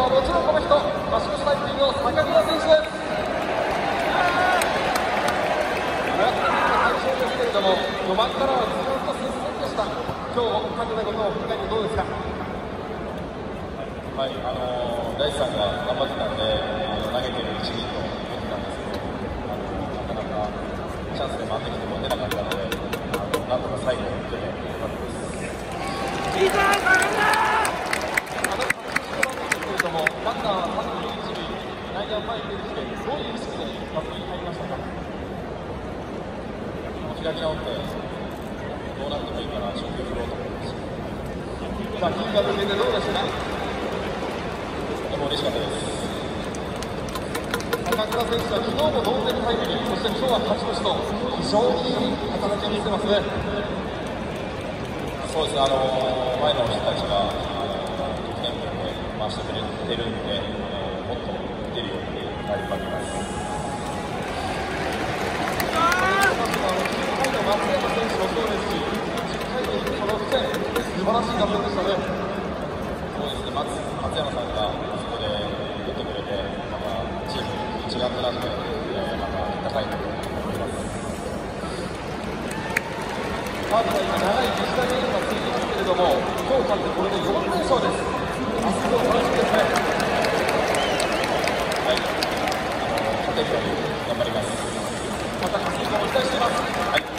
放送席放送席今日のヒーローはもちろんこの人マシュタイピンの坂倉選手です対象ですけれども序盤からはずっと接戦でした今日勝てたことを振り返ってどうですかはいあの大地さんが頑張ってたんであの投げてる一撃と言ってたんですけどあのなかなかチャンスで回ってきても出なかったのであのなんとか最後出てよかったですけれどもランナーは三塁一塁内野前に出てきてどういう意識で打席に入りましたか開き直ってどうなってもいいから初球振ろうと思いました打球が抜けてどうでしたかとても嬉しかったです高倉選手は昨日も同点タイムリーそして今日は勝ち越しと非常にいい働きを見せますねそうですね。あの前の人たちがあの得点圏で回してくれてるんで、今長い自治体ゲームが続いてますけれども今日勝ってこれで4連勝です明日も楽しみですねはいあの勝てるように頑張ります。また明日以降も期待しています。はい。